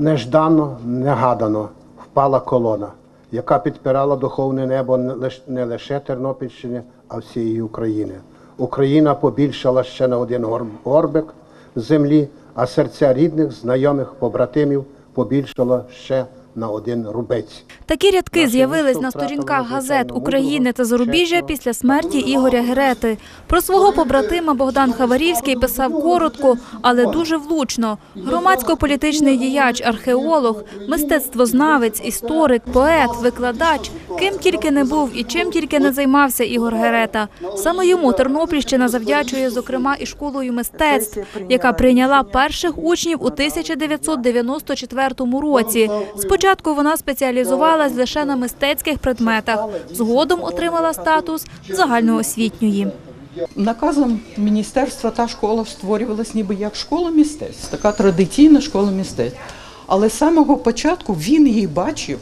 неждано, негадано впала колона, яка підпирала духовне небо не лише Тернопільщини, а всієї України. Україна побільшала ще на один горбик землі, а серця рідних, знайомих, побратимів побільшало ще на один рубець. Такі рядки з'явились на сторінках газет України та зарубіжжя після смерті Ігоря Герети. Про свого побратима Богдан Хаварівський писав коротко, але дуже влучно. Громадсько-політичний діяч, археолог, мистецтвознавець, історик, поет, викладач, ким тільки не був і чим тільки не займався Ігор Герета. Саме йому Тернопільщина завдячує, зокрема, і школою мистецтв, яка прийняла перших учнів у 1994 році. Спочатку вона спеціалізувалась лише на мистецьких предметах, згодом отримала статус загальноосвітньої. Наказом міністерства та школа створювалась ніби як школа мистецтв, така традиційна школа мистецтв. Але з самого початку він її бачив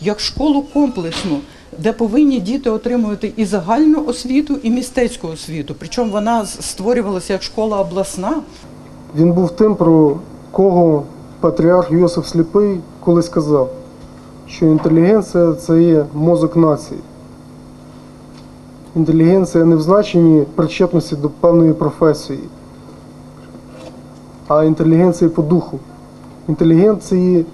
як школу комплексну, де повинні діти отримувати і загальну освіту, і мистецьку освіту. Причому вона створювалася як школа обласна. Він був тим, про кого патріарх Йосиф Сліпий колись сказав, що інтелігенція це є мозок нації. Інтелігенція не в значенні причетності до певної професії, а інтелігенція по духу. Інтелігенції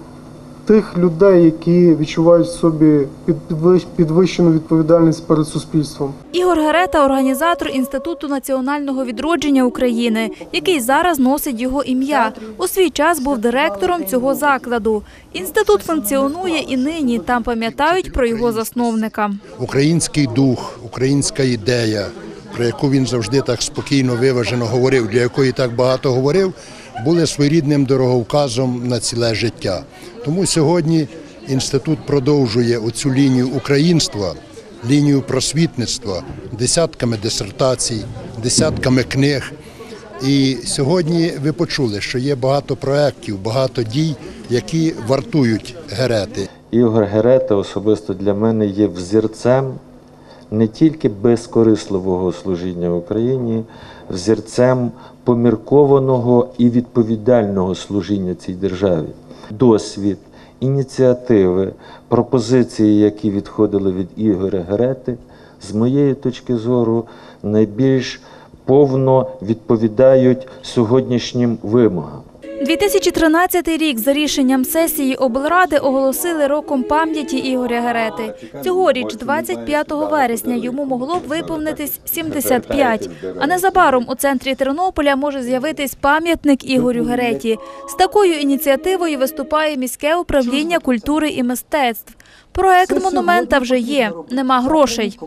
тих людей, які відчувають в собі підвищ- підвищену відповідальність перед суспільством. Ігор Герета – організатор Інституту національного відродження України, який зараз носить його ім'я. У свій час був директором цього закладу. Інститут функціонує і нині. Там пам'ятають про його засновника. український дух, українська ідея, про яку він завжди так спокійно, виважено говорив, для якої так багато говорив, були своєрідним дороговказом на ціле життя. Тому сьогодні інститут продовжує оцю лінію українства, лінію просвітництва десятками дисертацій, десятками книг. І сьогодні ви почули, що є багато проєктів, багато дій, які вартують герети. Ігор Герета особисто для мене є взірцем не тільки безкорисливого служіння Україні, взірцем поміркованого і відповідального служіння цій державі. Досвід, ініціативи, пропозиції, які відходили від Ігоря Герети, з моєї точки зору, найбільш повно відповідають сьогоднішнім вимогам. 2013 рік за рішенням сесії облради оголосили роком пам'яті Ігоря Герети. Цьогоріч, 25 вересня, йому могло б виповнитись 75. А незабаром у центрі Тернополя може з'явитись пам'ятник Ігорю Гереті. З такою ініціативою виступає міське управління культури і мистецтв. Проект монумента вже є, нема грошей.